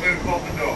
move forward the dog.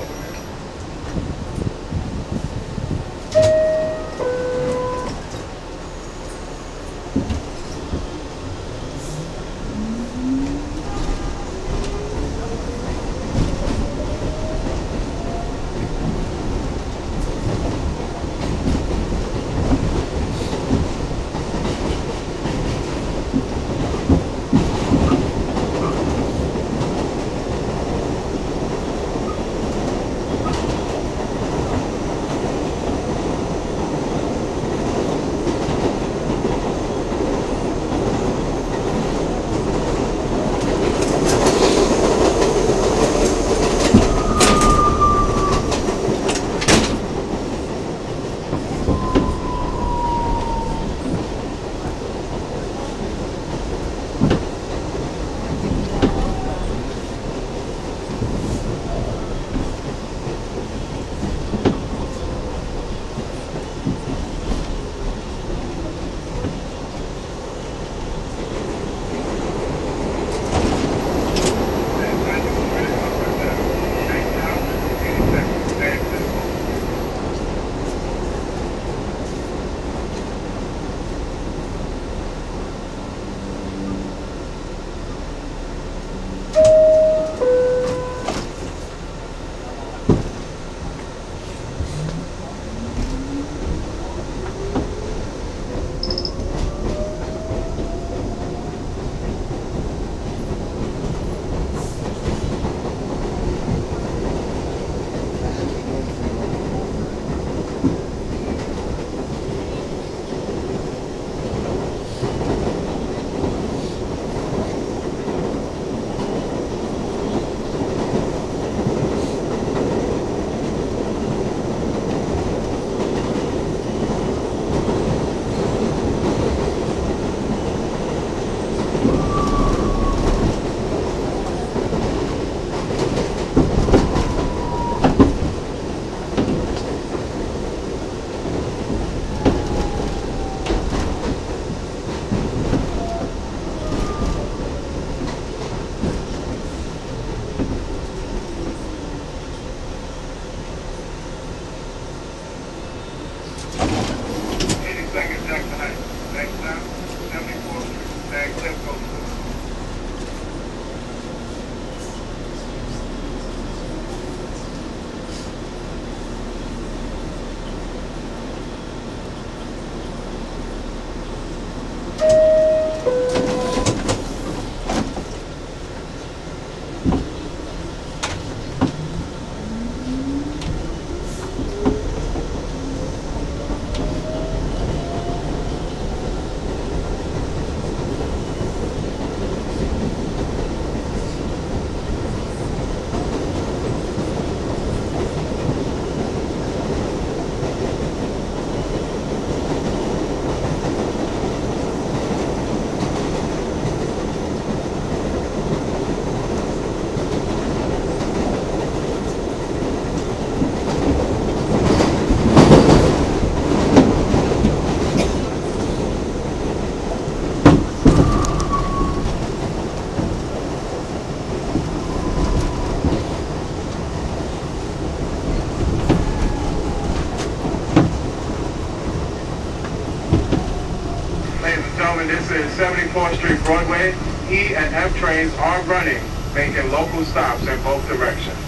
Gentlemen, this is 74th Street Broadway. E and F trains are running, making local stops in both directions.